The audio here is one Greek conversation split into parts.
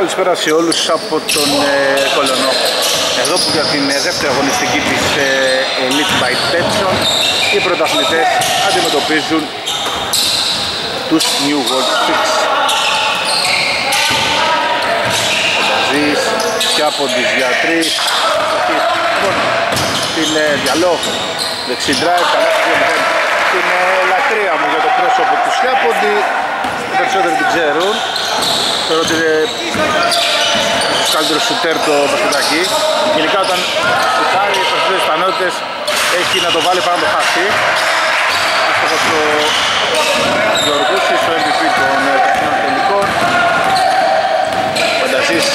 Καλησπέρα σε όλους από τον ε, Κολονό. Εδώ που για την ε, δεύτερη αγωνιστική της ε, Elite by Tetson οι πρωταθλητές αντιμετωπίζουν τους New World Six. Φανταζείς και από τις για τρεις. Την ε, διαλό, δεξί drive, καλά Την ε, λατρεία μου για το πρόσωπο του Σιάποντι, οι περισσότεροι την ξέρουν. Θεωρώ ότι είναι ο καλύτερος σουτέρ το μπασκετάκι. Γενικά όταν σουτάρει οι περισσότερες πιθανότητες έχει να το βάλει πάνω το χάσι. Άστοχος ο Γιωργούσης, το MVP των Τεχνών Τελικών. Φαντασίς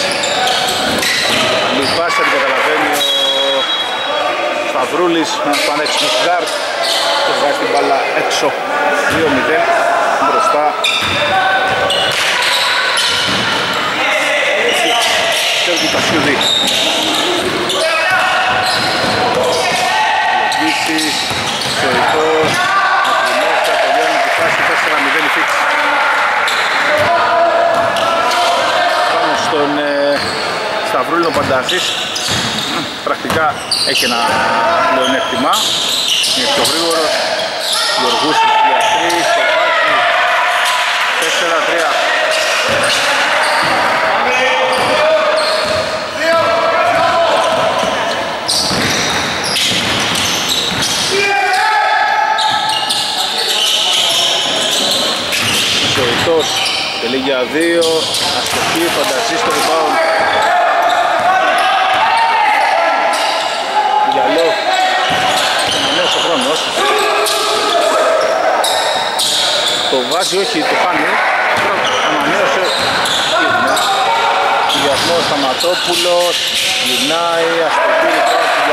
Λουμπάς δεν καταλαβαίνει ο Σταυρούλης με ένας πανέξιμο γκάρτ και βγάζει την μπάλα έξω. 2-0 μπροστά. Σέρβι Κασιούδη Λογίσεις, Σεωρητός, Ατριμέστα, τελειώνει τη φάση 4-0 η φίξη. Πάνω στον ε, Σταυρούλιο Παντάσης, πρακτικά έχει ένα πλεονέκτημα, είναι πιο γρήγορος, Γιωργούσης για 3, στο βάση, 4-3. Σοϊτός τελεί για δύο. Αστοχή, φαντασί στο rebound Γυαλό νέος ο χρόνος το βάζει όχι, το χάνει ανανέωσε. Διασμός Σταματόπουλος γυρνάει, αστοχή, rebound του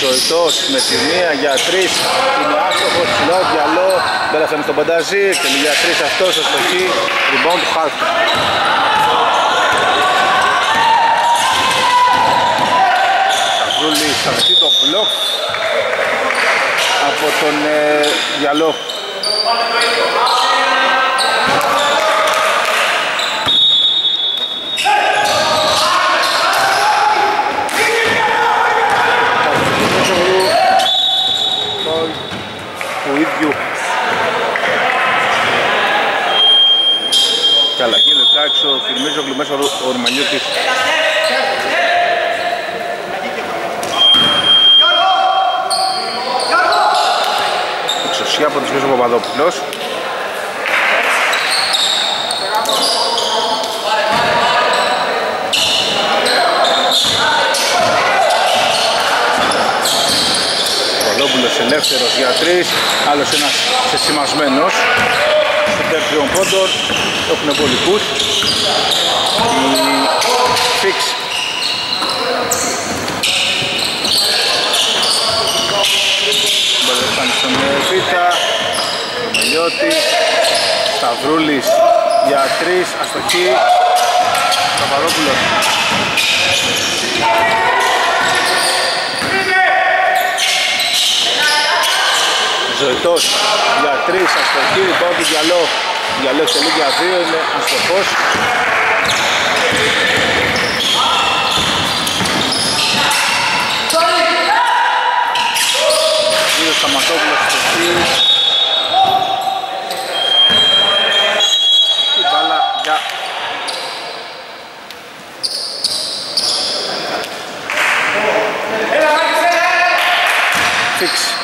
Ζωητός με τη μία για τρεις. Είναι άστοχος, ψηλό, διαλό. Πέρασε στον Πανταζή, εκτελεί για τρεις αυτός, αστοχή. Rebound του Χάρτ. Σταυρούλης, θα δεχτεί το μπλοκ από τον ε, Διαλό. Φάουλ του ίδιου. Και αλλαγή δεκάξω, θυμίζω μέσα ο Ορμανιώτης. Εξωσία από τον Σμίζο Παπαδόπουλος. Κολόπουλος ελεύθερος για τρεις, άλλος ένας σεσημασμένος στον τέρτριον πόντων, έχουν βολικούς η Φίξ Μπαλεφάνει στον Βίτα Μελιώτης Σταυρούλης για τρεις, αστοχή Παπαδόπουλος Ζωητός για τρεις, αστοχή, λοιπόν του Διαλό. Διαλό εκτελεί για δύο, είναι αστοχός. Δύο Σταματόπουλος αστοχή Η μπάλα για Φίξ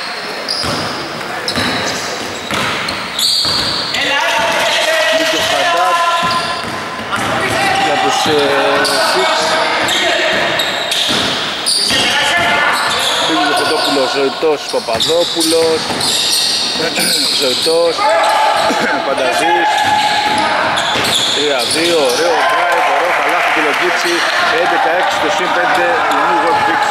Νίκο Χαντάτ για τους ε, Φίξ Πήγε ο Φωτόπουλος, Ζωητός, Παπαδόπουλος. Ζωητός, Πανταζής. 3-2, ωραίο drive, ωραίο καλάθι του Λογίτσι 11-6 στο συν 5 του New York Knicks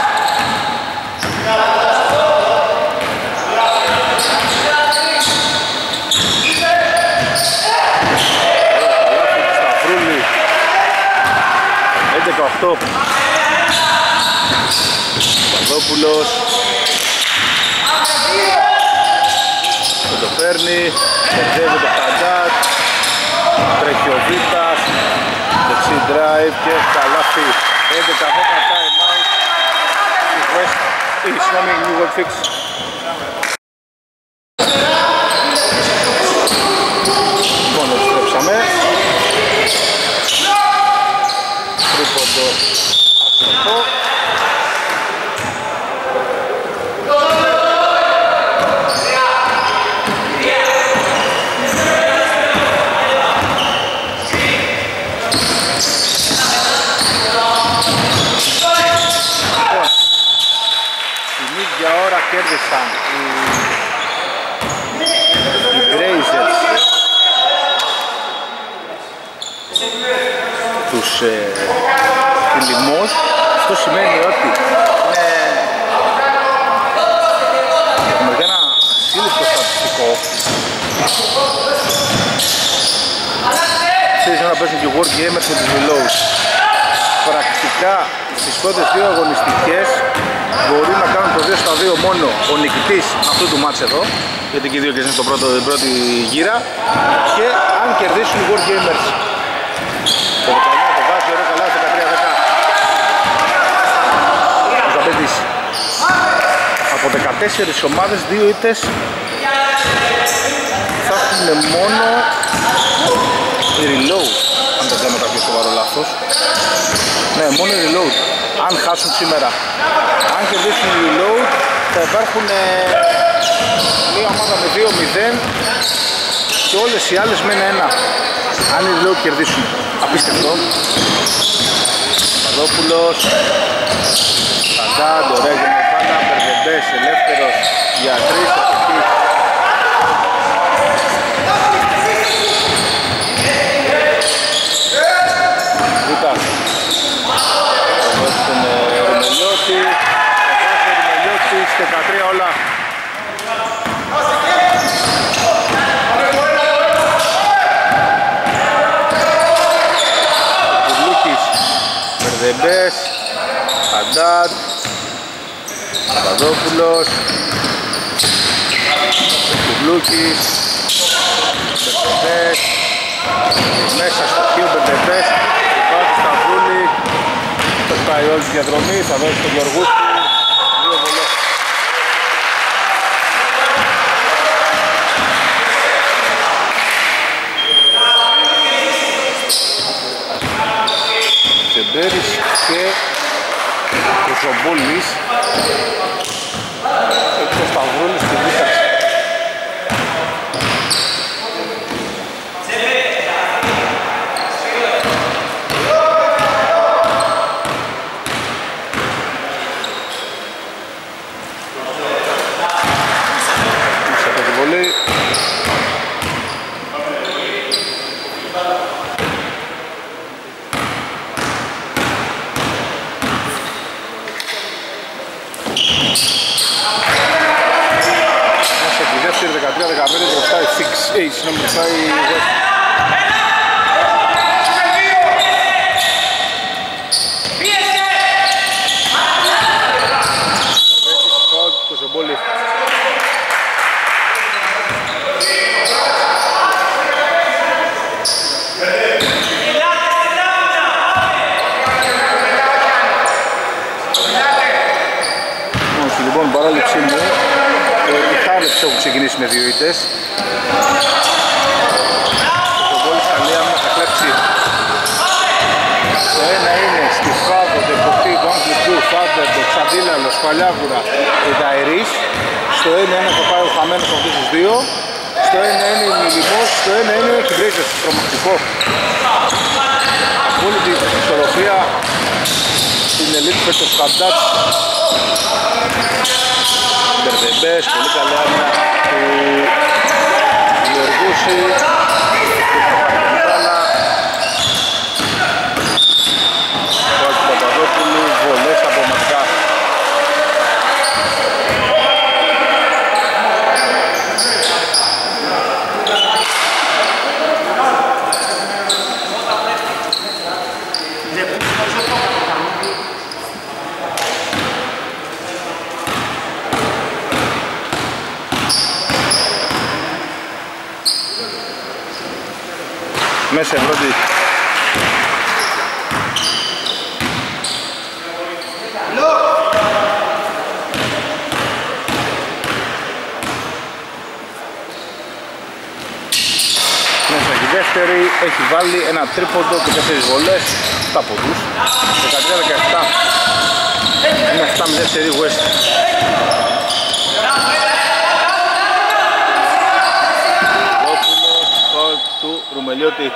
Καλάθι του Σταυρούλη 11-8 Παπαδόπουλος Δεν το παίρνει Μπερδεύει το Χαντάτ. Τρέχει ο Βίτας Δεξί drive και καλάθι 11-10 time out Της West ή συγγνώμη New World Fix Λοιπόν, επιστρέψαμε Τρίποντο αστοχό την ίδια ώρα κέρδισε έχασαν οι, οι Blazers τους ε, Λιμός αυτό σημαίνει ότι είναι έχουμε ένα σύλληπτο στατιστικό Ξέρεις να παίζουν και World Gamers με τους Willows πρακτικά στις πρώτες δύο αγωνιστικές μπορούν να κάνουν το 2 στα 2 μόνο ο νικητής αυτού του μάτς εδώ γιατί και οι δύο κερδίζουν το πρώτο, την πρώτη γύρα. Και αν κερδίσουν οι World Gamers. Το 19 το βάζει ωραίο καλά 13-10 ο Ζαμπέτης. Από 14 ομάδες δύο ήττες. Θα έχουν μόνο reload αν δεν κάνω κάποιο σοβαρό λάθος. Ναι μόνο reload αν χάσουν σήμερα. Αν κερδίσουν reload θα υπάρχουν ε, μία ομάδα με 2-0 και όλες οι άλλες με ένα-ένα αν οι reload κερδίσουν. Απίστευτο. Παδόπουλος Παντάντ, ωραία γενοπάνα, Μπερδεμπές, ελεύθερος για τρεις, όλα. Κουρλούκης, Μπερδεμπές, Αντάτ, Παπαδόπουλος, Κουρλούκης, Μπερδεμπές, μέσα στο χείο Μπερδεμπές, Πάει στο Σταυρούλη, το πάει όλη τη διαδρομή, θα δώσει τον Γιωργούτη, Μπέρις και ο Ζομπόλης και ο Σταυρούλης στη δίταξη. East, number 5 Λοιπόν, παράληψή μου, οι Χάρλετς έχουν ξεκινήσει με δύο ήττες Ξαντήλαλος, Παλιάβουρα και Ταϊρής. Στο 1-1 θα πάει ο χαμένος από αυτούς τους δύο. Στο 1 είναι η Μιλιμός, στο 1 είναι ο Κιμπρίζες, τρομακτικό. Απόλυτη ισορροπία στην ελίτ με το Σκαντάτ. Μπερδεμπές, πολύ καλή άμυνα του Γεωργούση. Μέσα πρώτη Μέσα και δεύτερη έχει βάλει ένα τρίποντο και τέσσερις βολές. 7 ποντούς 13-17 είναι 7-0 σερί West. Ρουμελιώτη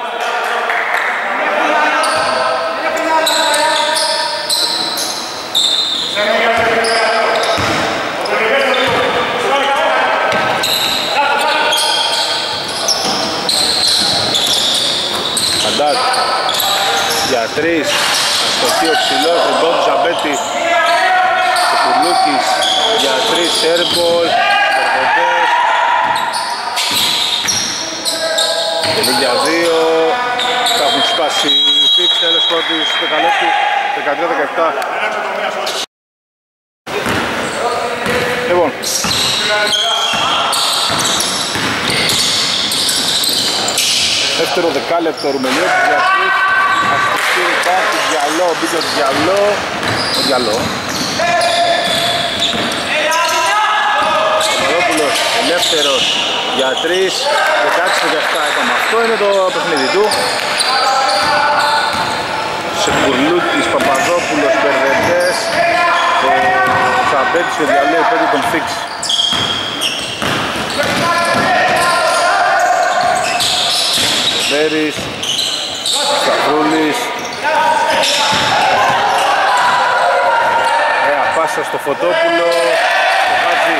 Αντάτ για τρεις αστοχείο ψηλό τριμπόν του Ζαμπέτη ο Κουρλούκης για τρεις για δύο τα σπάσει οι φίξ τέλος πρώτης δεκαλέπτη 13-17 Δεύτερο δεκάλεπτο Ρουμελιώτης για τρεις Αστοχή ριμπάν του Διαλό Μπήκε ο Διαλό. Ο Διαλό. Παπαδόπουλος ελεύθερος για 3 16-17 είπαμε αυτό είναι το παιχνίδι του. Σεκουρλούτης, Παπαδόπουλος, Μπερδεντές ο Σαμπέτης και ο Διαλέου πέντε τον Φίξ Μπέρις Σταυρούλης Ωραία πάσα στο Φωτόπουλο Το Χάτζη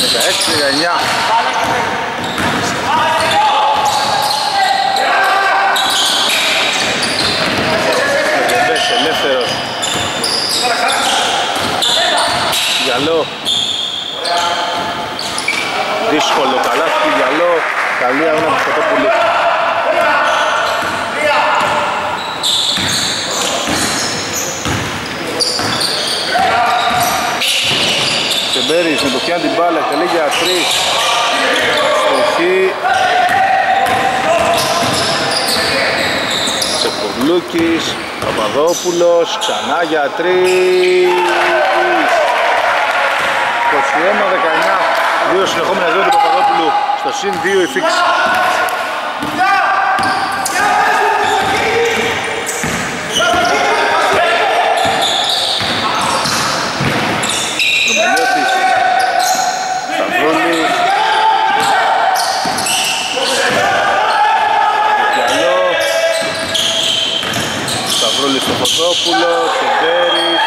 Δεκαέξι, δεκαεννιά Μπερδές ελεύθερος Γυαλό Δύσκολο. Καλάθι γυαλό. Καλή αγώνα του Φωτόπουλου Σεμπέρης με το πιάνει την μπάλα Τελεί για τρεις. Στοχή Σεπουρλούκης Παπαδόπουλος Ξανά για τρεις. 21-19 Δύο συνεχόμενα δύο του Παπαδόπουλου στο συν 2 η φίξη. Ρωμελιώτης, Σταυρούλης, Διαλό, Σταυρούλης στο Φωτόπουλο, Τσεμπέρης,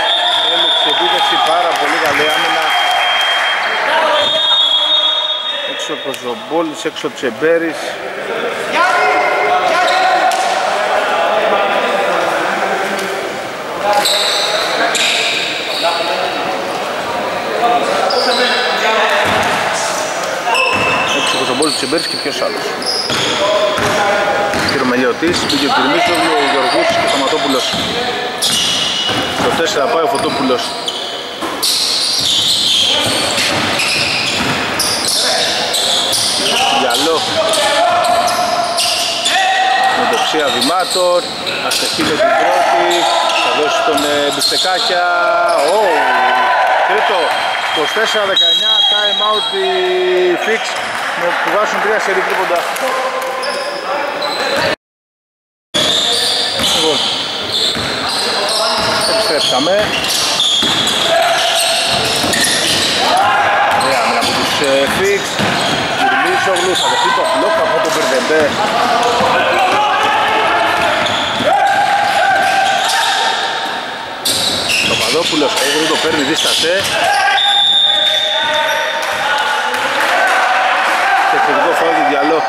έλεξε επίθεση, πάρα πολύ καλή άμυνα έξω ο Κοζομπόλης, έξω ο Τσεμπέρης. Έξω ο Κοζομπόλης, Τσεμπέρης και ποιος άλλος. Και ο Μελιωτής, μπήκε ο Κυρμίσογλου, ο Γιωργούς και ο Σταματόπουλος. Στο 4 πάει ο Φωτόπουλος Γυαλό με το ψία βημάτων αστεχεί με την πρώτη θα δώσεις τον ε, Μπιστεκάκια. Oh, τρίτο 24-19 time out η Fix που βάζουν τρία σερί τρίποντα λοιπόν επιστρέψαμε ωραία με από τους ε, Fix Κυρμίσογλου θα δεχτεί το μπλοκ από τον Μπερδεμπέ Παπαδόπουλος έγινε το παίρνει δίστασε και θετικό φάουλ του Διαλό.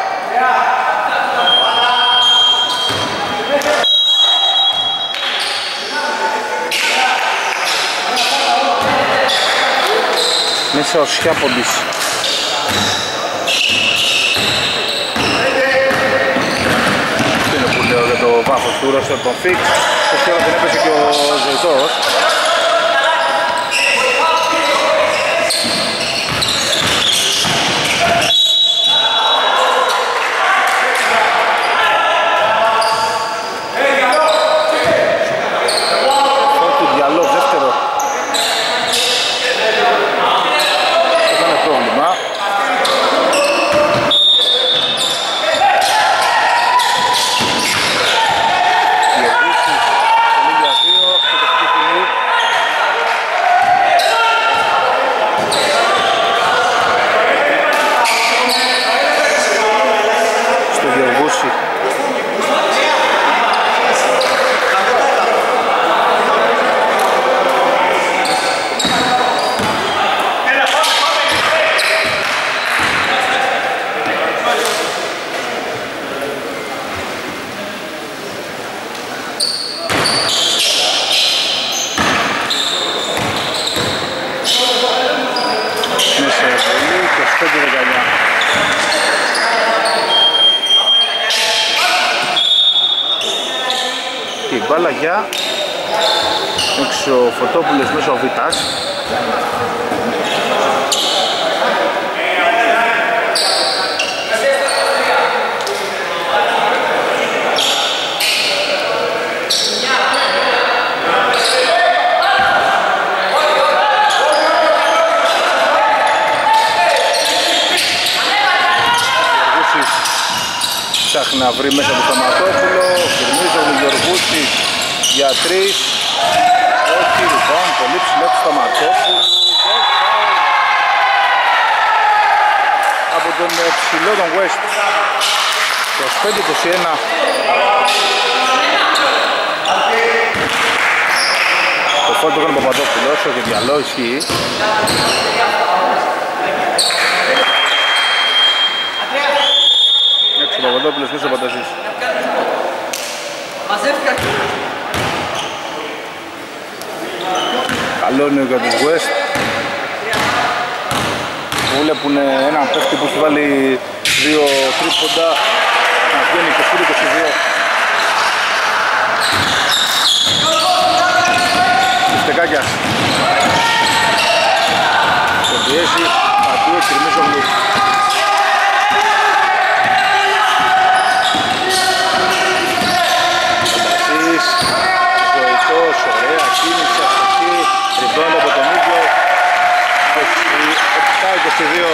Μέσα ο Σιάποντης. Αυτό είναι που λέω για το βάθος του Ρώστερ τον Φίξ. Το σκέρο δεν έπεσε και ο Ζεϊτός όχι διαλό ισχύει ο Παπαδόπουλος μέσα Πανταζής. Καλό είναι για τους West. Βλέπουν έναν παίχτη που έχει βάλει δύο τρίποντα. Να βγαίνει 25-22. Στεκάκιας. Το πιέζει, πατούε, κυρμίζογλου. κίνηση αστοχή, ριμπάνω από τον ίδιο 27-22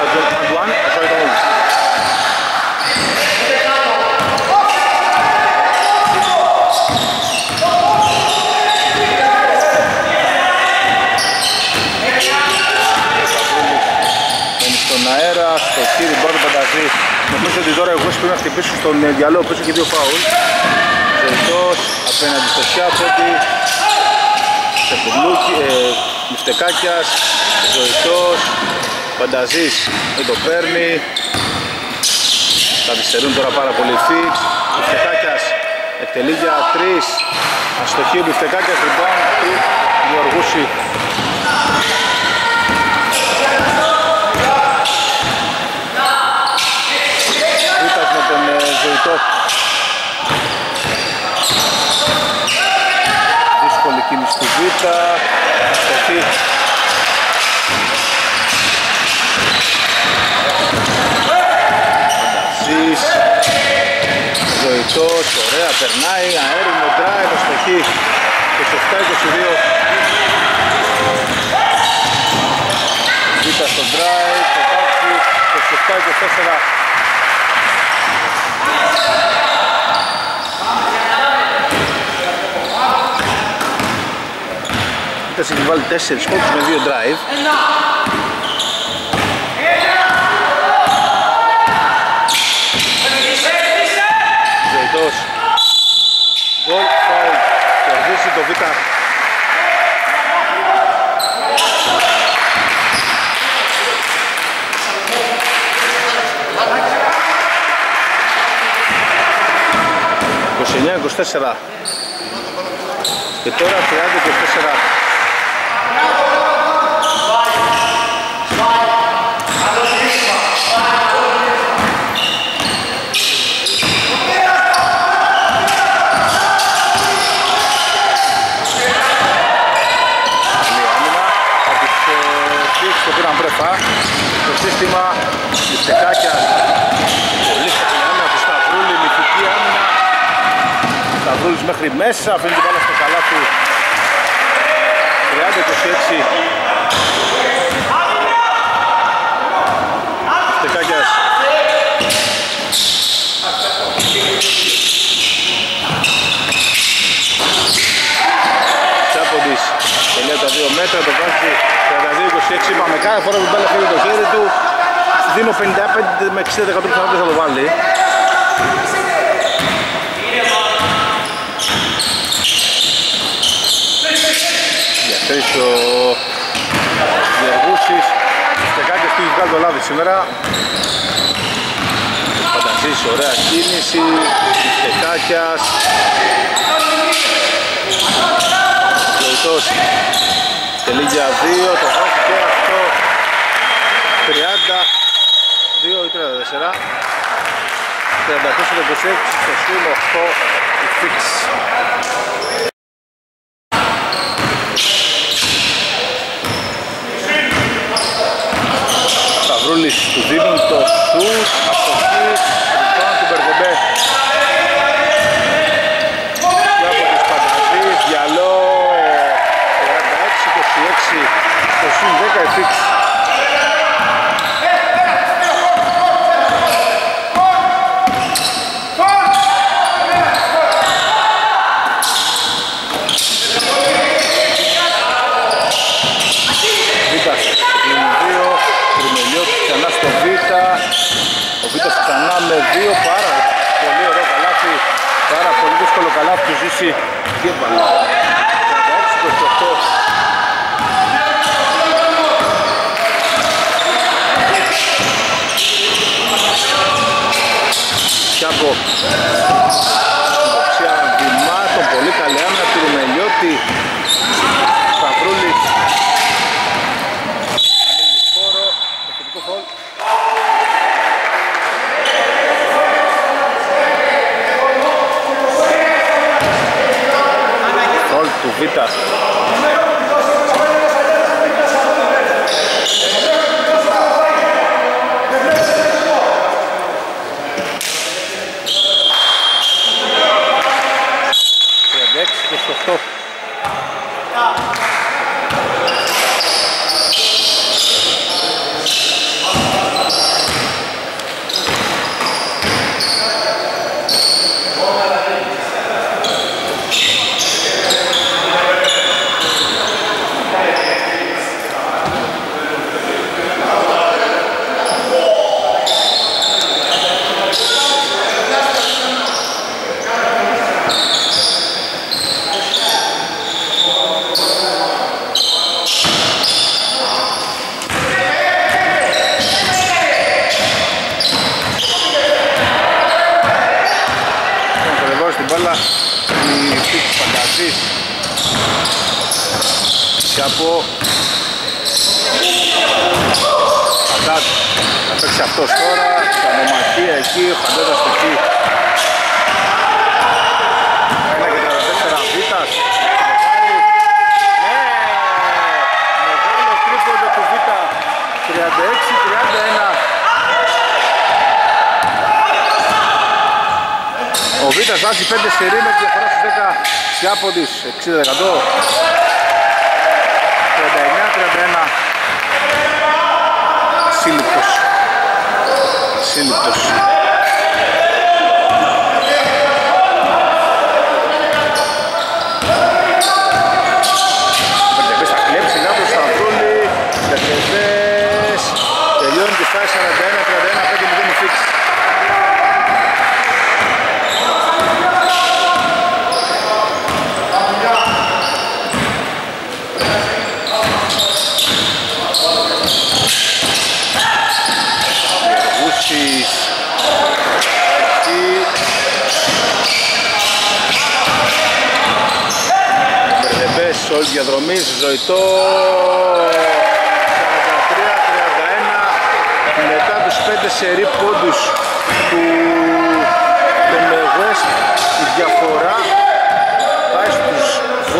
Αντουάν, sorry το μόλις. στον αέρα, στο χείρι μπόρ Πανταζή νομίζω ότι τώρα εγώ πρέπει να χτυπήσω στον διαλόγο πίσω και δύο φάουλ. Ζεϊτός απέναντι στο Σιάποντι Σεπουλούκι, ε, Μυφτεκάκιας, Ζωητός, Φανταζής δεν το παίρνει. Καθυστερούν τώρα πάρα πολύ φίξ Μυφτεκάκιας εκτελεί για τρεις. Αστοχή Μυφτεκάκιας rebound του Γεωργούση Βίτας με τον ε, Ζωητό κίνηση του Β, αστοχή. Φαντασής, Ζωητός, ωραία, περνάει, αέρινο drive, αστοχή, 27-22. Β στο drive, το βάκι, 27-24. Πέτας έχει βάλει 4 πόντους με 2 drive. Ζεϊτός. Γκολ, φάουλ. Κερδίσει το Β. και τώρα 30-24 σύστημα Στεκάκια Πολύ καλή άμυνα του Σταυρούλη, μυθική άμυνα Σταυρούλης μέχρι μέσα, αφήνει την μπάλα στο καλά του 30-26 Στεκάκιας. Τσάποντης τελεία τα 2 μέτρα, το βάζει 32-26 είπαμε κάθε φορά που μπάλα φέρει το χέρι του. Δίνω 55 με 60% πιθανότητες θα το βάλει θέση ο Γεργούσης και κάτι που έχει βγάλει σήμερα. Φαντασής, ωραία κίνηση, Σκετάκιας Λεωτός τελεί 2, το βάζει και αυτό. 30, 2 ή 34 34-26 στο σύνολο 8 η Φίξ. inclusive um torçudo. Ростов.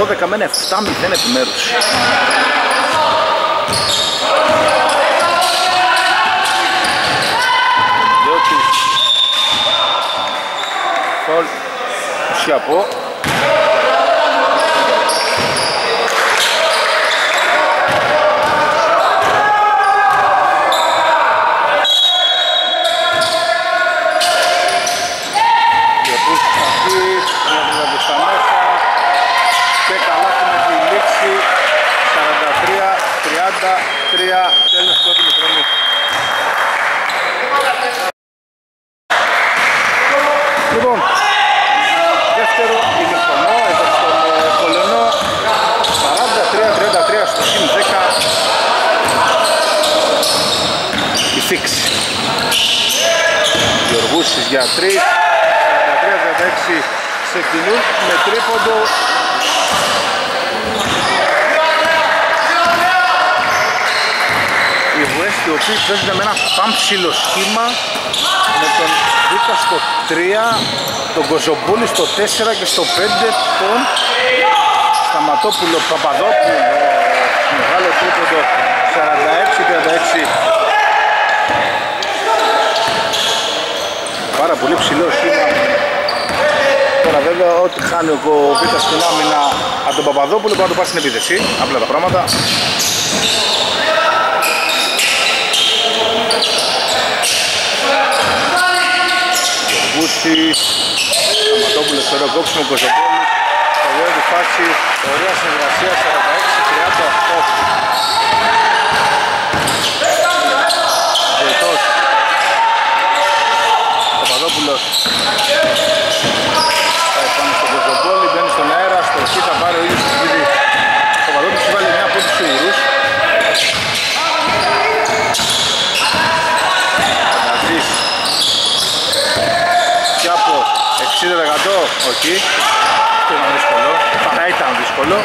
12 με ένα 7-0 επιμέρους. Φαουλ Σιαπό παίζεται με ένα παμ ψηλό σχήμα με τον Βίκα στο 3, τον Κοζομπούλη στο 4 και στο 5 τον Σταματόπουλο Παπαδόπουλο. Μεγάλο τρίποντο 46-36 πάρα πολύ ψηλό σχήμα. Τώρα βέβαια ό,τι χάνει ο Βίτας στην άμυνα από τον Παπαδόπουλο μπορεί να το πάει στην επίθεση. Απλά τα πράγματα. Βούσης Σταματόπουλος, ωραίο κόψιμο Κοζοπόλης Ωραία τη φάση, ωραία συνεργασία 46-38 Ζεϊτός Παπαδόπουλος Πάει πάνω στον Κοζοπόλη, μπαίνει στον αέρα, στο εκεί θα πάρει ο ίδιος του σπίτι Ο Παπαδόπουλος βάλει μια από τους σίγουρους Φανταζής και από 60% όχι. Αυτό ήταν δύσκολο. Παρά ήταν δύσκολο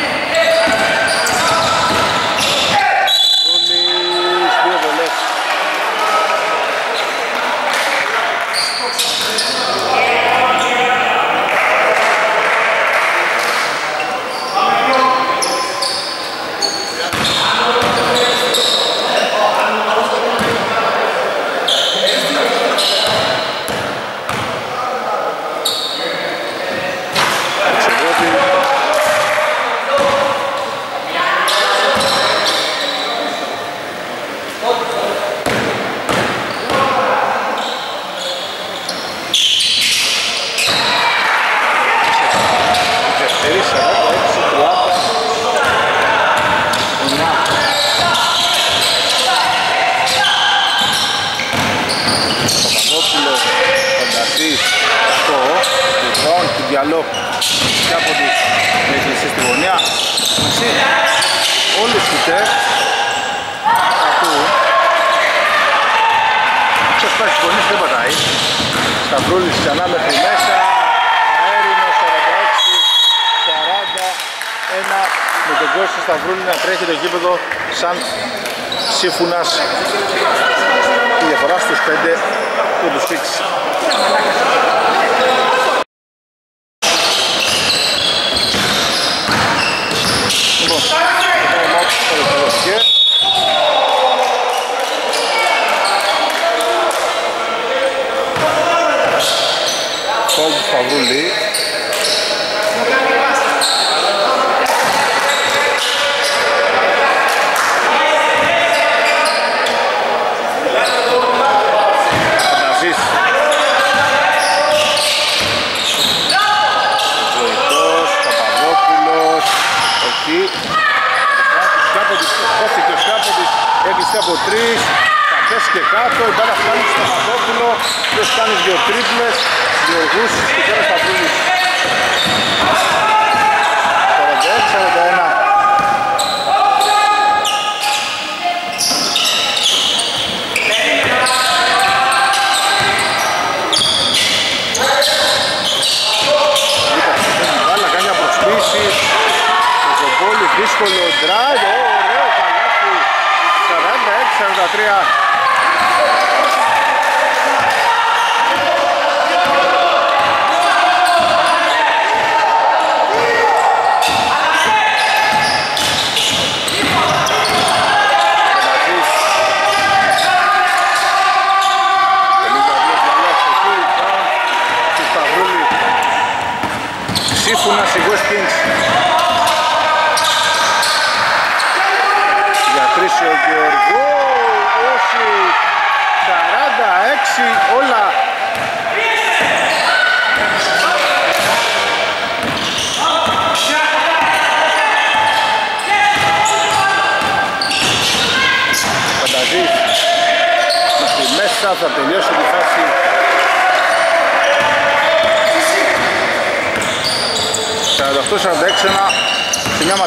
criar.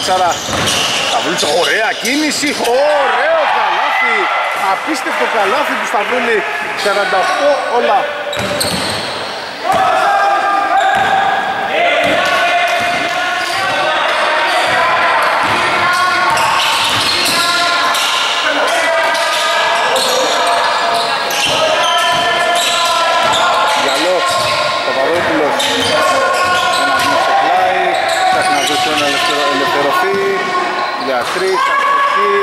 Σε μια ματσάρα Σταυρούλης, ωραία κίνηση, ωραίο καλάθι. Απίστευτο καλάθι του Σταυρούλη 48 όλα Γιαλό, Παπαδόπουλος ένα βήμα στο πλάι ψάχνει να δώσει ένα ελευθερο, ελευθερωθεί για τρεις, αστοχή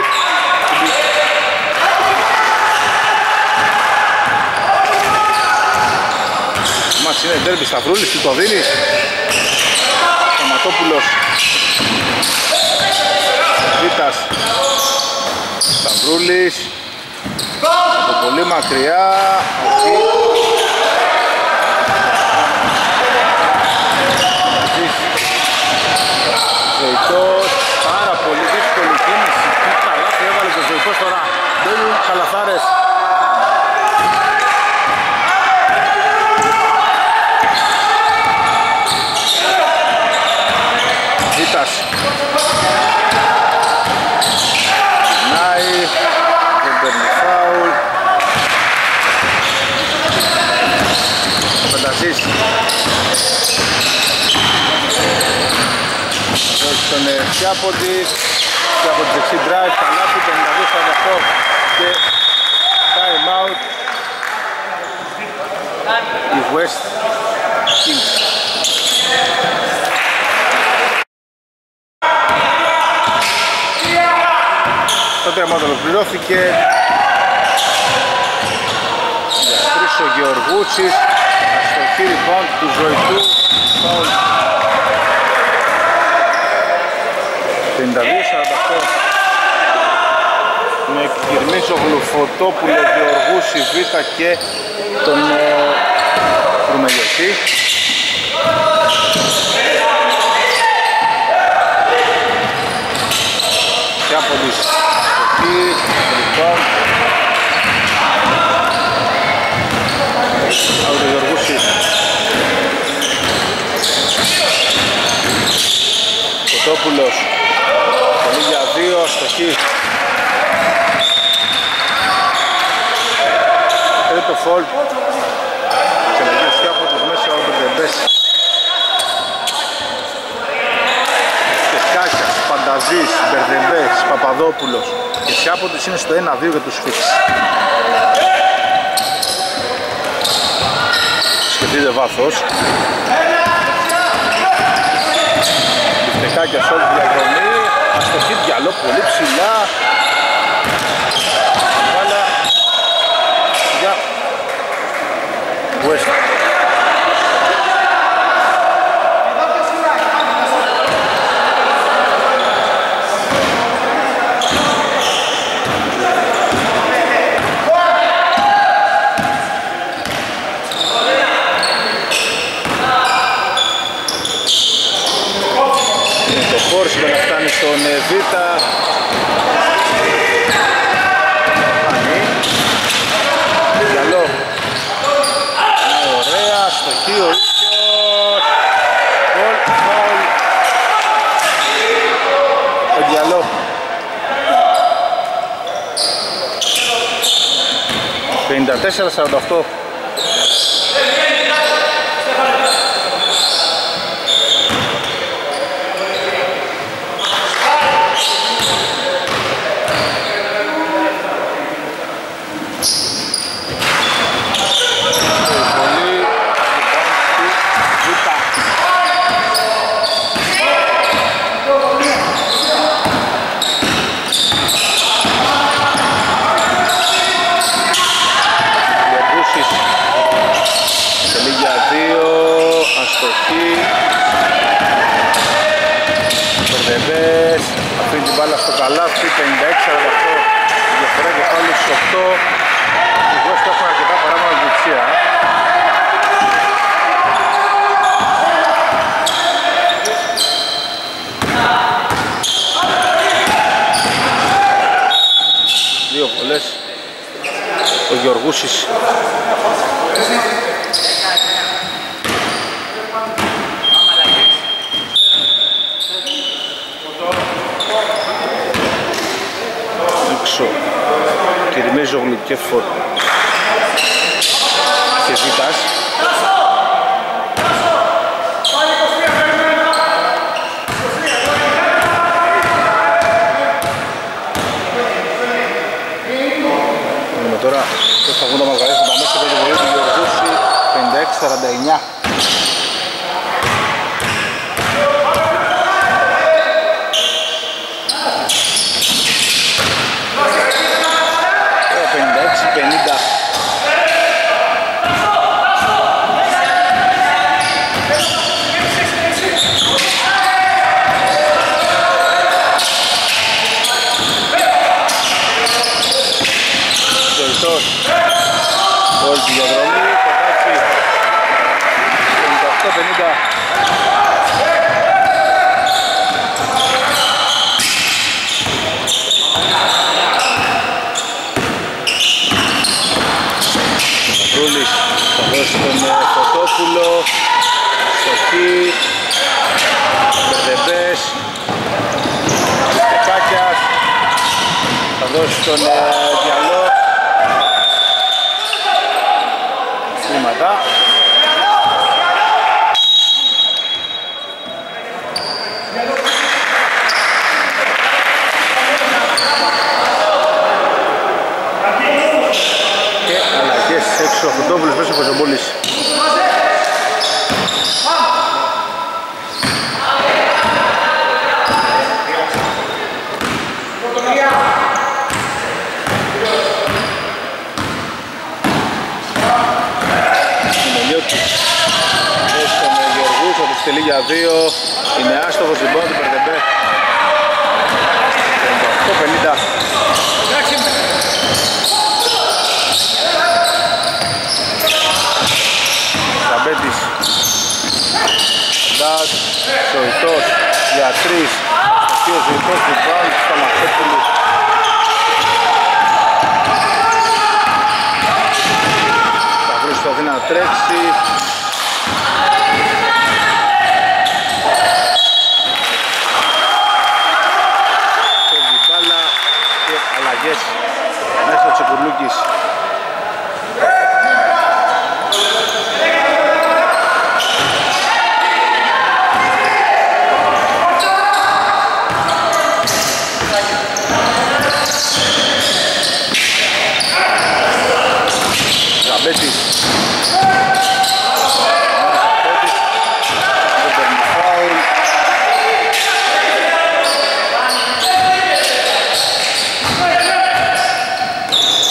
Μας είναι ντέρμπι Σταυρούλης, του το δίνεις; Σταματόπουλος. Βίτας. Σταυρούλης. Από πολύ μακριά. Εκεί Ζωητός. Πάρα πολύ δύσκολη κίνηση. Τι καλά που έβαλε το Ζωητός τώρα. Μπαίνουν καλαθάρες Βίτας Γυρνάει Δεν παίρνει φάουλ Ο Πεντασής Δώσει τον Σιάποντι Σιάποντι δεξί drive Καλά του 52-48 Και time out Η West Kings Το τέρμα ολοκληρώθηκε. Διαστρής ο Γεωργούτσης. Αστοχή λοιπόν του Ζωητού. Φάουλ. 52-48. Με Κυρμίζογλου, Φωτόπουλο, Γεωργούση, Β' και τον ε, Ρουμελιωτή. Και από τις εκεί, λοιπόν. Από τον Γεωργούση. Κοτόπουλος. Πολύ για δύο, αστοχή. Τρίτο φόλ. Και να γίνει από τους μέσα από τον Τεμπές. Κάκιας, Πανταζής, Μπερδεμπές, Παπαδόπουλος και Σιάποντες είναι στο 1-2 για τους Φίξ. Σκεφτείτε βάθος. Λιφτεκάκια σε όλη τη διαδρομή. Αστοχή διαλό πολύ ψηλά. Βάλα για West. Είναι το φόρσιμο να φτάνει στον ε, Β. Φάνη. Καλό. Είναι ωραία, στοχή ο ίδιος. Γκολ, φάουλ. Ο Διαλό. Πενήντα τέσσερα, σαράντα οκτώ. Πολύ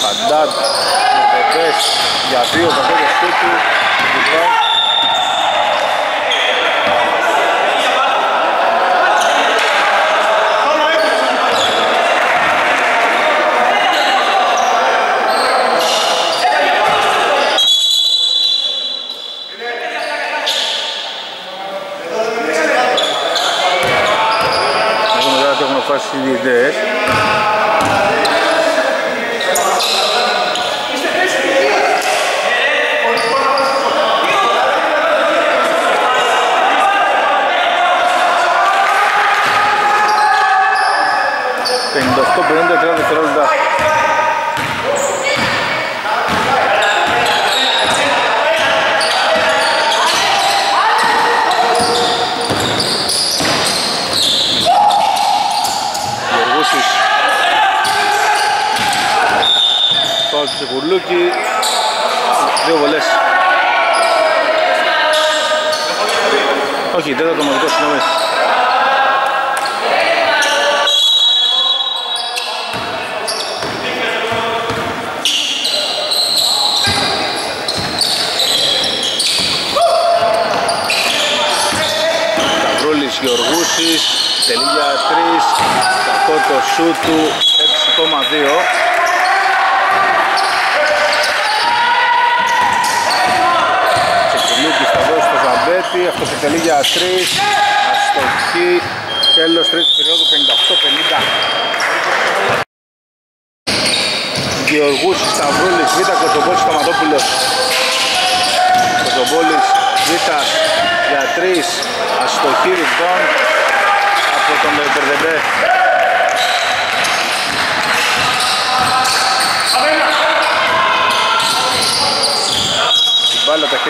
Χαντάντ, Μερβεντές για δύο, το πρώτο σκούτου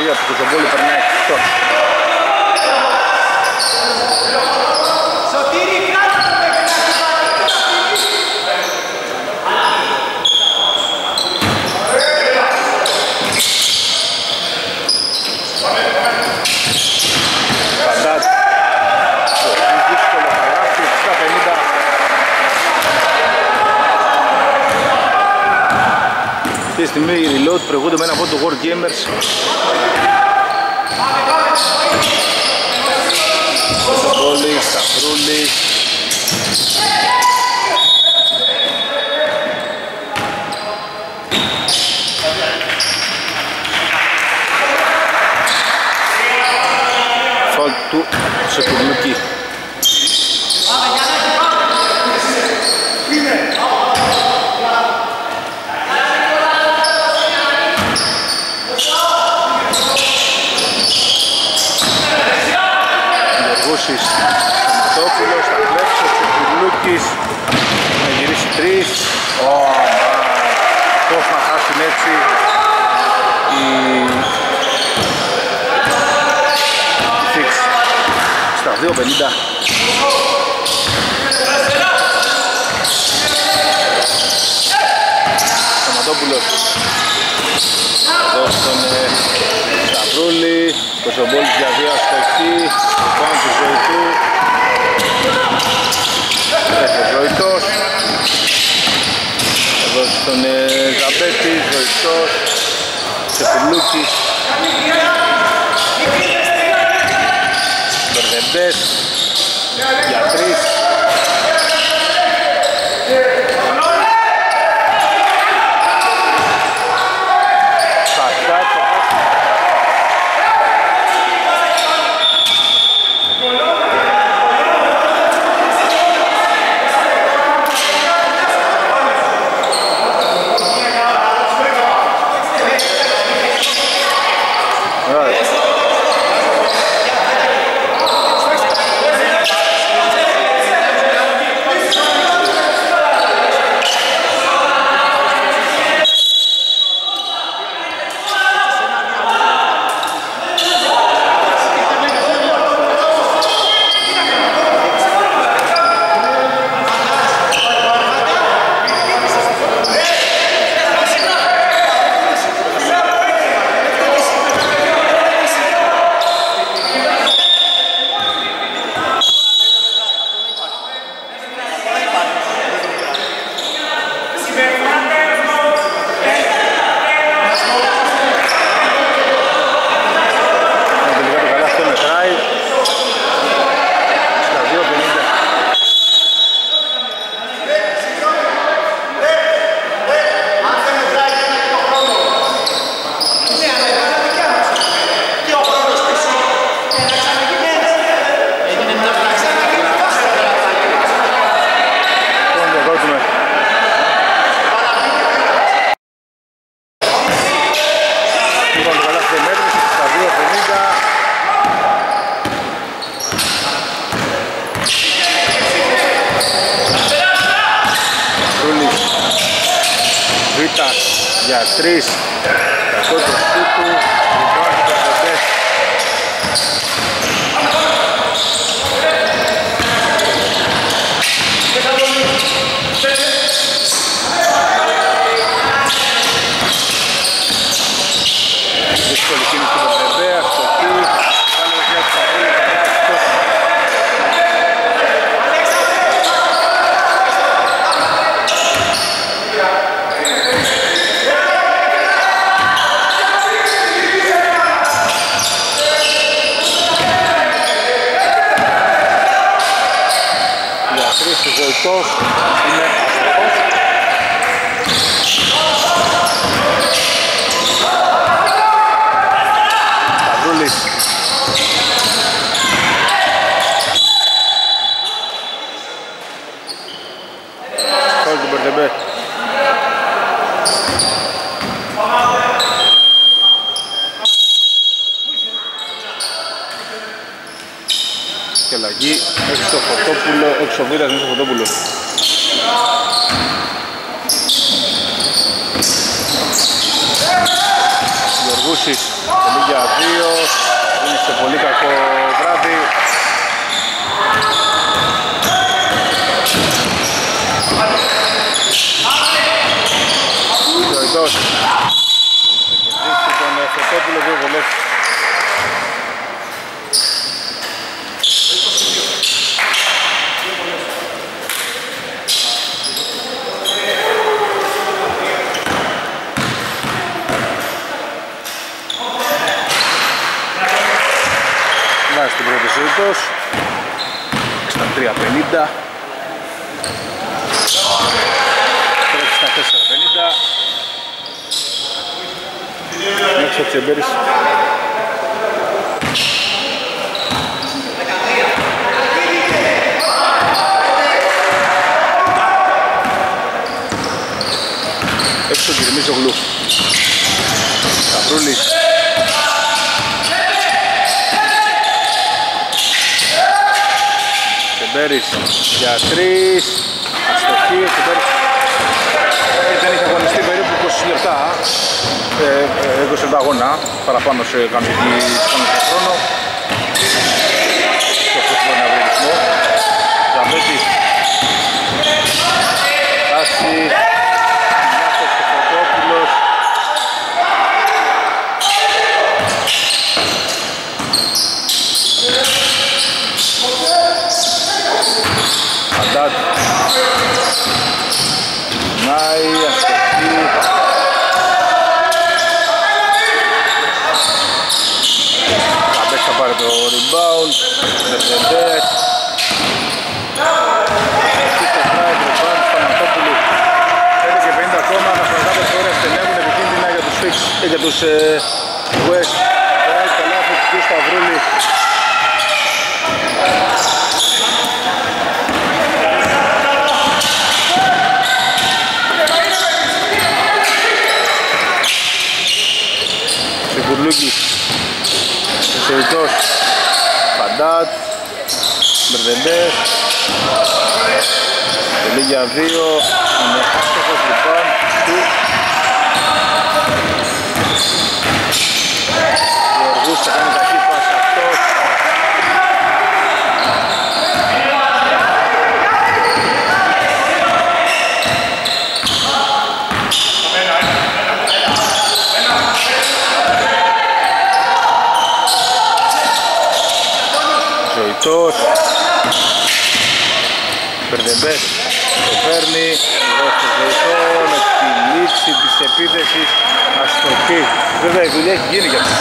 лет, уже более парная. Все. στιγμή οι Reload προηγούνται με ένα από το World Gamers. Κολής, Καφρούλης. Φαλ του Σεκουρνουκή. Σταματόπουλος. Εδώ στον Σταυρούλη Κοσομπόλης για δύο αστοχή Πάνω του Ζωητού. Εδώ Ζωητός. Εδώ στον Ζαπέτη Ζωητός Σεφουλούκης Εμπές για τρεις. West Drive, καλά από του Σταυρούλη. Σιγκουρλούκης Σεϊτός Παντάτ Μπερδεμπές Τελεί για δύο Είναι άστοχος λοιπόν του Γεωργούς θα κάνει κακή πάσα αυτός Ζωητός Μπερδεμπές το παίρνει δώστε Ζωητό με τη λήξη της επίθεσης αστοχή βέβαια η δουλειά έχει γίνει για τους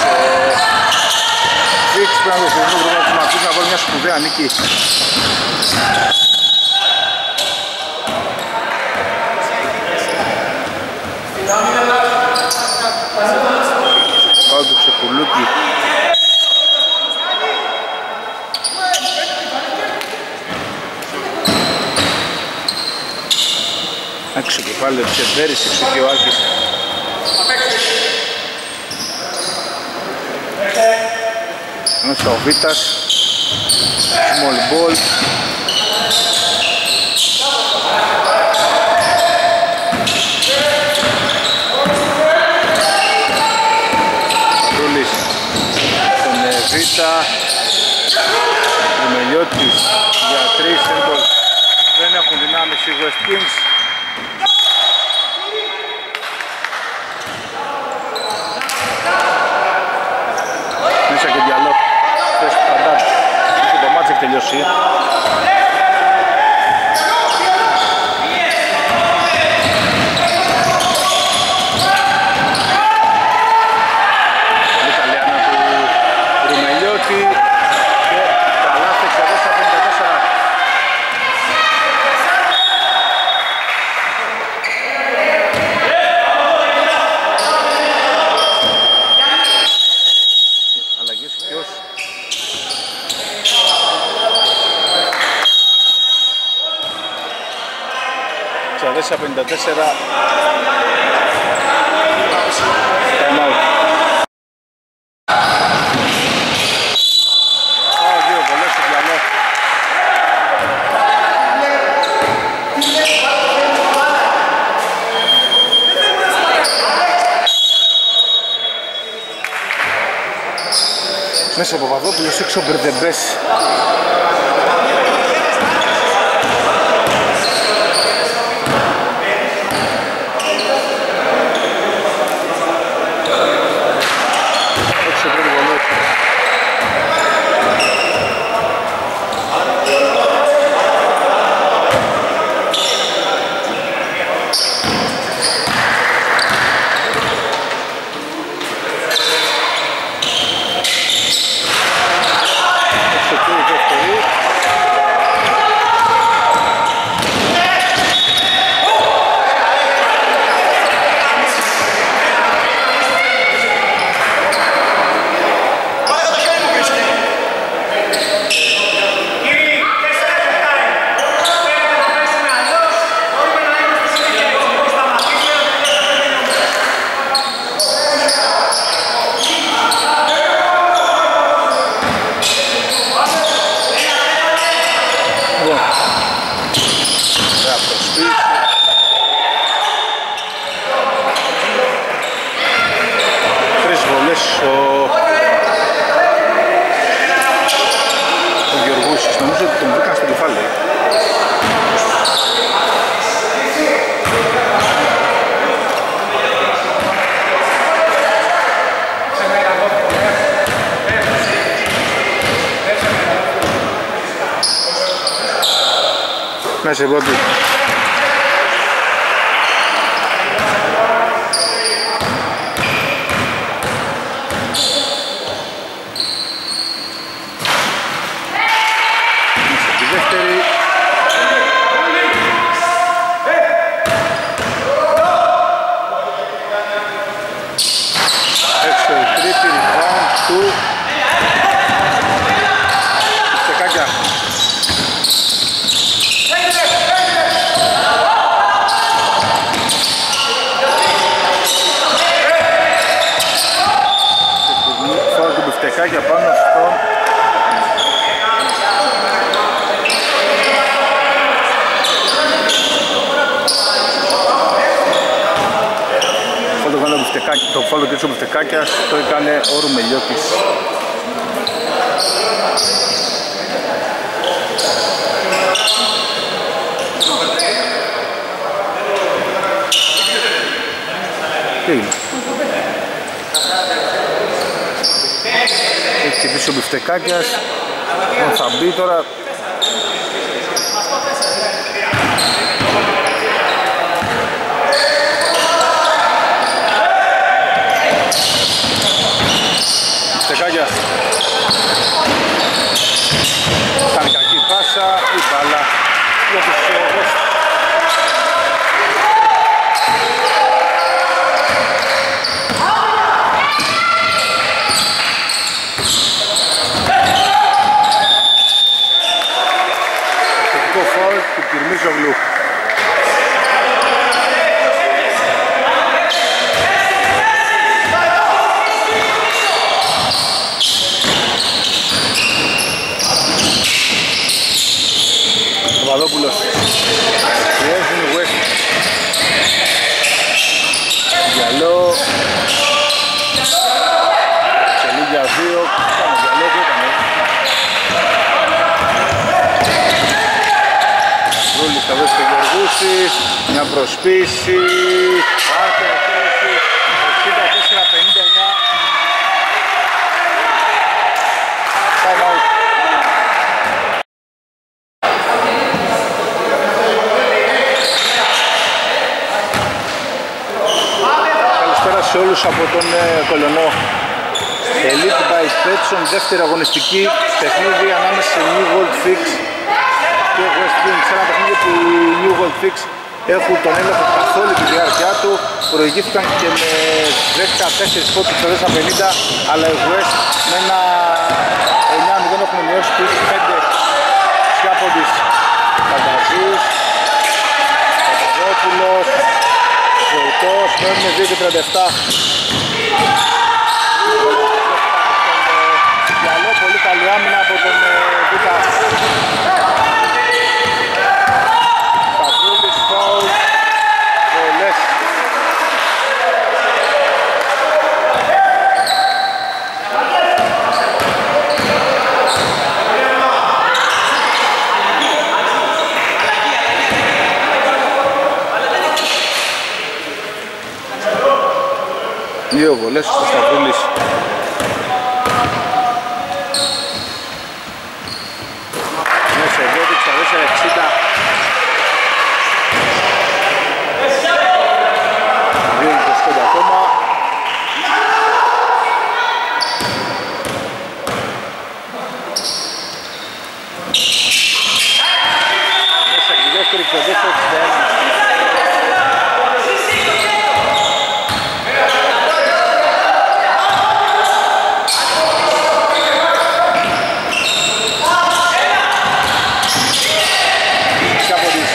Φίξ πρέπει να το χρησιμοποιούν πρέπει να τους να βάλουν μια σπουδαία νίκη. Πάω του Ξεκουλούκη Έξω κεφάλι ο Τσεμπέρης, έξω και ο Άκης. Μέσα ο Βίτας. Small ball. Ρούλης στον ε, Βίτα. Ρουμελιώτης για τρεις έμπολ. Δεν έχουν δυνάμεις οι West Kings. Μέσα και διαλόγ. Θες φαντάζω. Και το μάτς έχει τελειώσει. Πολύ καλή άνα του Ρουμελιώτη και τα λάθη 654. Αλλαγές ποιος Ξαδέσα 54 Time out Α, δύο βολές στο διαλό Μέσα από Παπαδόπουλος, έξω Μπερδεμπές Έξω πρώτη βολή Μέσα η πρώτη. Μέσα τη δεύτερη. Έξω η τρίτη, rebound του Στεκάκια. Φάω του μπιφτεκάκια πάνω στον Φάω το κάνω μπιφτεκάκι, το φάω το κρίτσο μπιφτεκάκιας το έκανε ο Ρουμελιώτης. Τι έγινε. Έχει χτυπήσει ο Μπιφτεκάκιας. Λοιπόν, θα μπει τώρα. Μπιφτεκάκιας. Κάνει κακή πάσα, η μπάλα για τους ε, West. Θετικό φάουλ του Κυρμίζογλου. Παπαδόπουλος. Πιέζουν οι West. Διαλό. Τελεί για δύο. Κάνε διαλό, τι έκανε. Ρούλης θα βρει στο Γεωργούσης, μια προσπίση, άκρα θέση, 64-59. Time out. Καλησπέρα σε όλους από τον ε, Κολονό. Elite by Petson, δεύτερη αγωνιστική παιχνίδι ανάμεσα σε New World Fix και West Wing. Σε ένα παιχνίδι που οι New World Fix έχουν τον έλεγχο καθ' όλη τη διάρκεια του. Προηγήθηκαν και με 14 πόντους στο 50, αλλά οι West με ένα 9-0 έχουν μειώσει τους 5 πια από τις Φανταζούς, Παπαδόπουλος, Βοητός, μένουν 2 και 37. Διαλό, πολύ καλή άμυνα από τον ε, Βίτα. Παπούλης, φάουλ, βολές. Δύο βολές στο Σταυρούλης. Μέσα εδώ, 64-60. Δύο εικοστόντα ακόμα. Μέσα και η δεύτερη και ο δεύτερος 61. Σιάποντης.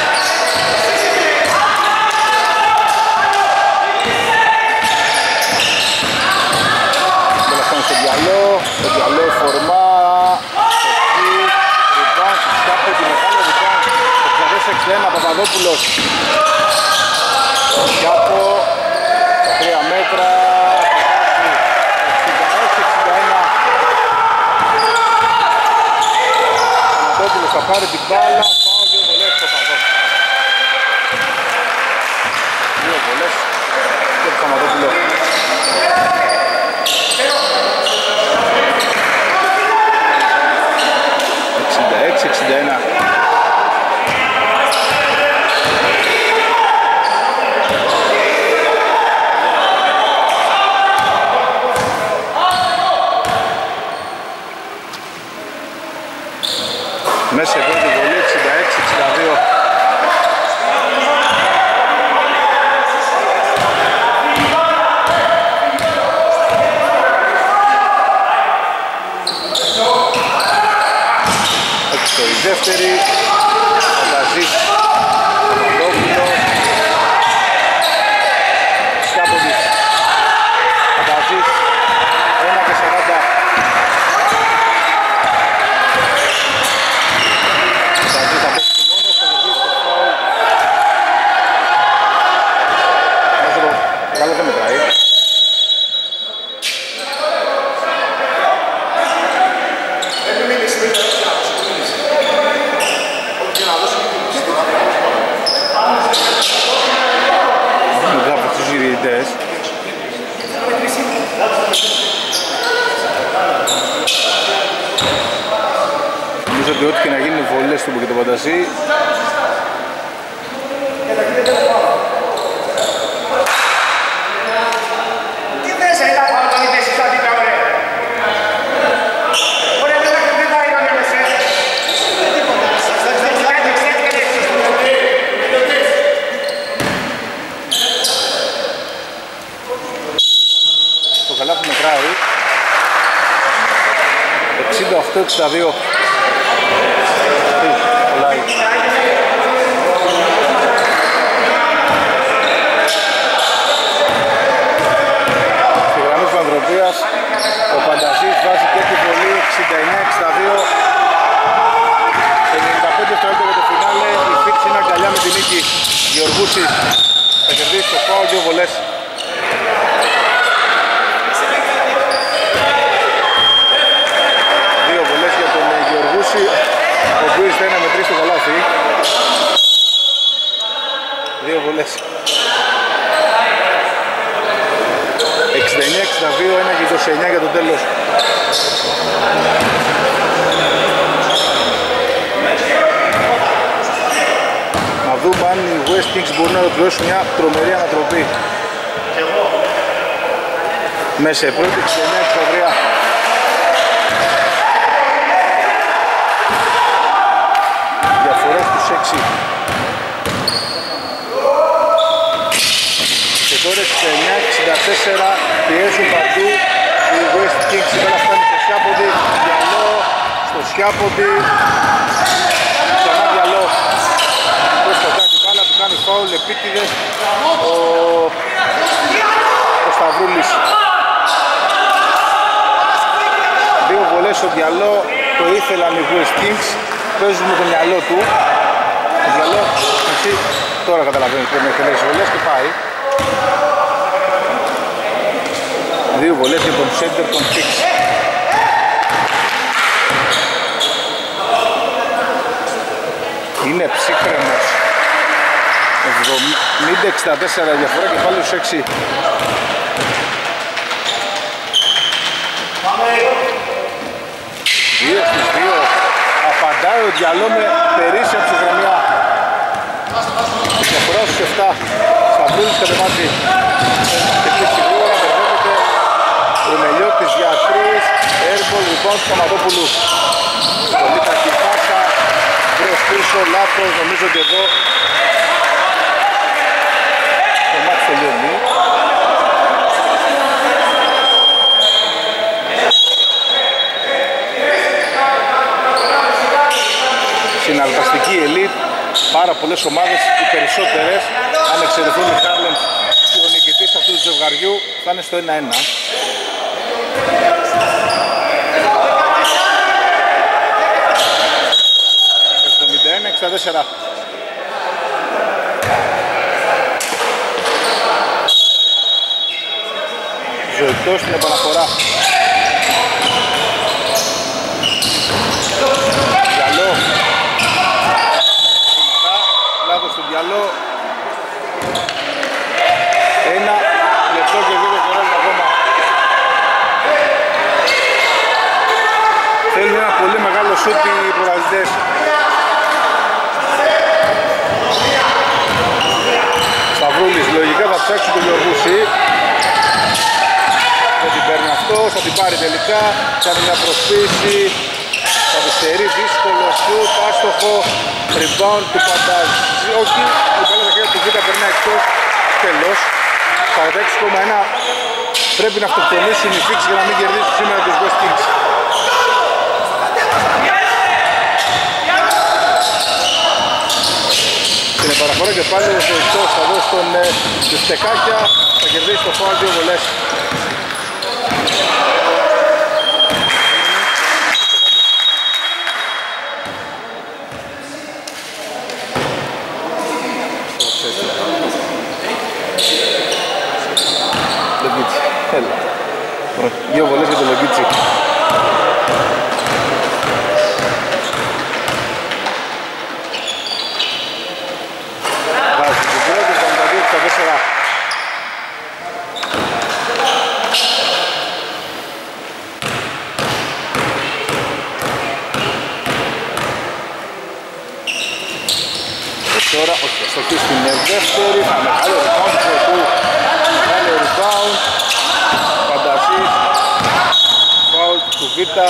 Μπολαφώνει στο διαλό, στο διαλό φορμά, εκεί, ριμπάνς, Σιάποντι, μεγάλο ριμπάν, 64-61, Παπαδόπουλος. Σιάπο, στα τρία μέτρα, 66-61. Παπαδόπουλος θα πάρει την μπάλα, 68-62 Τι, κολλάει Στη γραμμή της Ανθρωπίας ο Πανταζής βάζει και την βολή 69-62 95 δευτερόλεπτα για το φινάλε η Φίξ είναι αγκαλιά με την νίκη Γεωργούσης θα κερδίσει το φάουλ, δύο βολές Δύο βολές για τον ε, Γεωργούση, ο οποίος θα είναι με τρεις στο καλάθι. Δύο βολές. 69-62, ένα και 29 για το τέλος. Να δούμε αν οι West Kings μπορούν να ολοκληρώσουν μια τρομερή ανατροπή. Μέσα σε πρώτη 69-63. διαφορές τους 6 και τώρα 69-64 πιέζουν παντού οι West Kings σήμερα φτάνει στο Σιάποντι Διαλό στο Σιάποντι ξανά Διαλό προς το κάτι μπάλα του κάνει φάουλ επίτηδες. Ο, ο Σταυρούλης. Δύο βολές στο Διαλό το ήθελαν οι West Kings. Παίζουν με το μυαλό του. Το μυαλό εσύ τώρα καταλαβαίνεις πρέπει να εκτελέσεις βολές και πάει. Δύο βολές για τον center τον Fix είναι ψύχρεμος 70-64 διαφορά και πάλι στους 6 Δύο στις δύο απαντάει ο Διαλό με περίσσια ψυχραιμία. Διαφορά στους 7. Σταυρούλης κατεβάζει. Και κλείσει γρήγορα, μπερδεύεται. Ο Μελιώτης για 3. Airball λοιπόν του Σταματόπουλου. Πολύ κακή πάσα. Μπρος πίσω, λάθος. Νομίζω ότι εδώ το μάτι τελειώνει. συναρπαστική ελίτ, πάρα πολλές ομάδες, οι περισσότερες, αν εξαιρεθούν οι Harlem και ο νικητής αυτού του ζευγαριού, θα είναι στο 1-1. ...71-64. Ζωητός στην επαναφορά. Διαλό. Συναγά, λάθος του Διαλό. Ένα λεπτό και δύο δευτερόλεπτα ακόμα. Θέλουν ένα πολύ μεγάλο σούτ οι πρωταθλητές. Σταυρούλης λογικά θα ψάξει τον Γιωργούση. Δεν την παίρνει αυτό, θα την πάρει τελικά. Κάνει μια προσποίηση. Θα τους Αριστερή δύσκολο σουτ, άστοχο, rebound του Πανταζιώκη. Η μπάλα τα χέρια του Βίτα περνάει εκτός. Τέλος. 46,1 πρέπει να αυτοκτονήσουν οι Φίξ για να μην κερδίσουν σήμερα τους West Kings. Την επαναφορά και πάλι ο Ζωητός θα δώσει τον ε, Στεκάκια, θα κερδίσει το φάουλ δύο βολές. Λογκίτσι, έλα. Δύο βολές για τον Λογκίτσι. Βάζει την πρώτη, 72-64. Και τώρα ο Στοχής στην δεύτερη, θα μεγάλο rebound του Ζωτού, μεγάλο rebound, Φαντασής, φάουλ του Βίτα.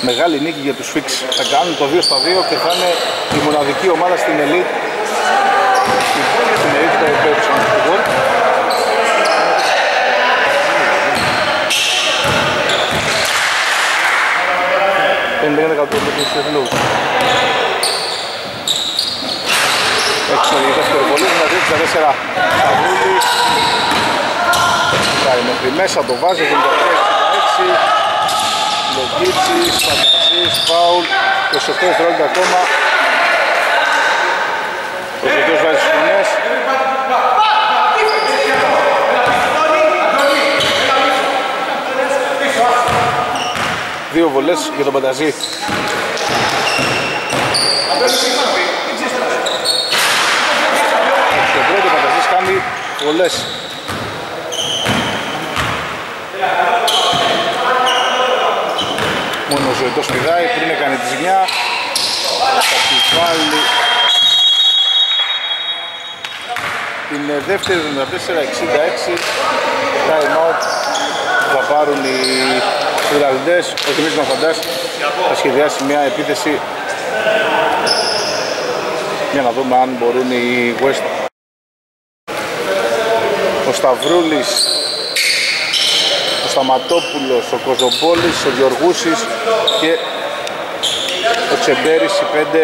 Μεγάλη νίκη για τους Φίξ. Θα κάνουν το 2 στα 2 και θα είναι η μοναδική ομάδα στην Elite. Στην Elite θα υπέψουν το γκολ. Δεν είναι κατ' όλο τους Σεφλούς. Έξω η δεύτερη βολή, είναι 2-4. Σταυρούλης. Πάει μέχρι μέσα, το βάζει, 73-66. Λογίτσης, Φανταζής, Φάουλ, 28 δευτερόλεπτα ακόμα. Ο Ζωτός βάζει στις φωνές. Δύο βολές για τον Πανταζή. Στο πρώτο ο Πανταζής κάνει βολές. Μόνος ο Ζωητός πηδάει, πριν έκανε τη ζημιά. Θα τη βάλει την ε, δεύτερη 74-66 time out που θα πάρουν οι Φιλαδελφές. Ο Δημήτρης Μαφαντάς θα σχεδιάσει μια επίθεση για να δούμε αν μπορούν οι West ο Σταυρούλης ο Σταματόπουλος, ο Κοζομπόλης, ο Γιωργούσης και ο Τσεμπέρης οι πέντε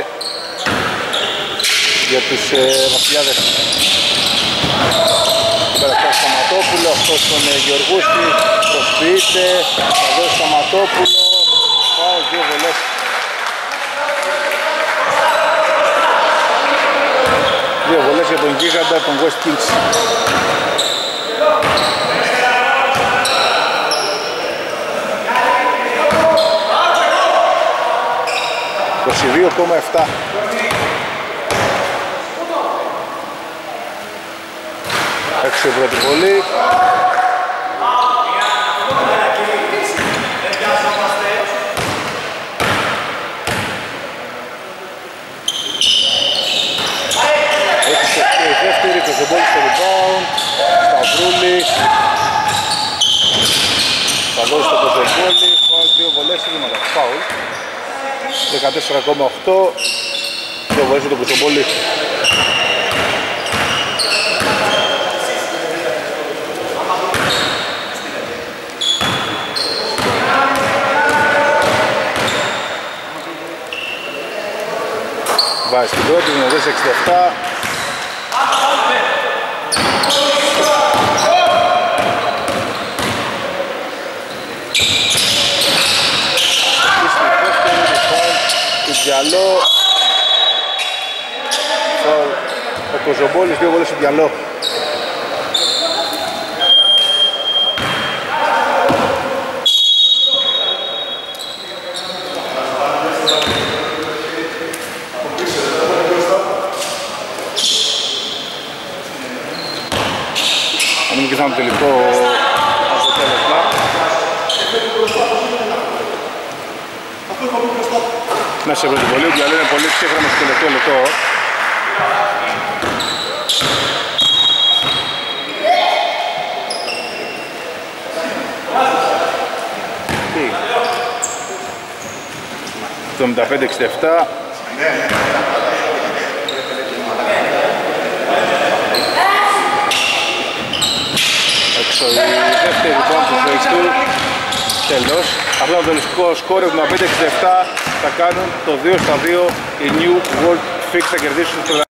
για τους ε, βασιλιάδες. Περαστά Σταματόπουλο, αυτός τον ε, Γιωργούση, προσποιείται, θα δώσει Σταματόπουλο, πάω δύο βολές. Δύο βολές για τον γίγαντα των West Kings. 22,7 Έξω η πρώτη βολή Έξω και η δεύτερη, Κοζομπόλης στο rebound Σταυρούλης Θα δώσει το Κοζομπόλη, φάουλ, δύο βολές, βήματα, φάουλ 14,8 Δύο βολές το Κοζομπόλη Βάζει την πρώτη, είναι 67 του Διαλό ο Κοζομπόλης δύο βολές του Διαλό Θα μην κοιτάμε τελικό μέσα από την πολύ που είναι πολύ ψύχρωμο στο τελευταίο λεπτό. Το 75-67 Έξω η δεύτερη του Φρέιστου. Τέλος. Αυτό το τελικό σκόρ 75-67 θα κάνουν το 2 στα 2 οι New World Fix θα κερδίσουν το